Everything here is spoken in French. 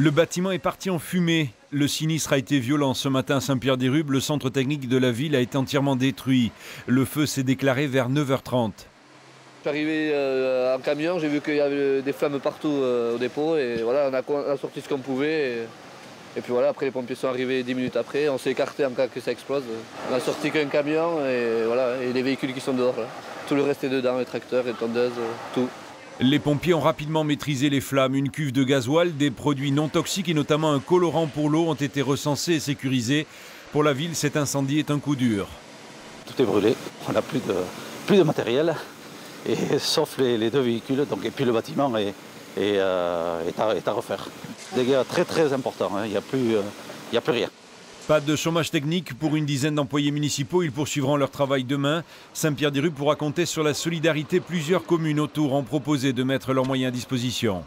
Le bâtiment est parti en fumée. Le sinistre a été violent ce matin à Saint-Pierre-des-Rubes. Le centre technique de la ville a été entièrement détruit. Le feu s'est déclaré vers 9h30. Je suis arrivé euh, en camion, j'ai vu qu'il y avait des flammes partout euh, au dépôt et voilà, on a, sorti ce qu'on pouvait. Et, puis voilà, après les pompiers sont arrivés 10 minutes après, on s'est écarté en cas que ça explose. On a sorti qu'un camion et voilà, et les véhicules qui sont dehors. Tout le reste est dedans, les tracteurs, les tondeuses, tout. Les pompiers ont rapidement maîtrisé les flammes. Une cuve de gasoil, des produits non toxiques et notamment un colorant pour l'eau ont été recensés et sécurisés. Pour la ville, cet incendie est un coup dur. Tout est brûlé, on n'a plus de, matériel, et, sauf les, deux véhicules, donc, et puis le bâtiment est, est, euh, à, refaire. Dégâts très très importants, hein. il n'y euh, a, plus rien. Pas de chômage technique pour une dizaine d'employés municipaux. Ils poursuivront leur travail demain. Saint-Pierre-des-Rues pourra compter sur la solidarité. Plusieurs communes autour ont proposé de mettre leurs moyens à disposition.